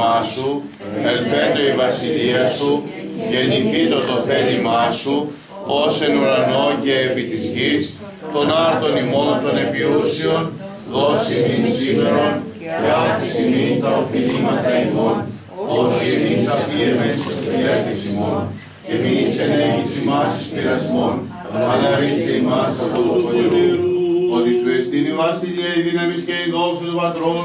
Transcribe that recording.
όνομά σου, ελθέτω η βασιλεία σου, γεννηθήτω το θέλημά σου, ως εν ουρανό και επί της γης, των άρτων ημών των επιούσιων, δώσει μην σήμερον, και άφηση μην τα οφειλήματα ημών, ως εμείς αφήρμε τους οφειλέτες ημών, και μη ενέχεις ημάς εις πειρασμών, αλλά ρίξε ημάς από το πολιού. Ότι σου εστίνει η βασιλεία, η δύναμη και η δόξα του Πατρός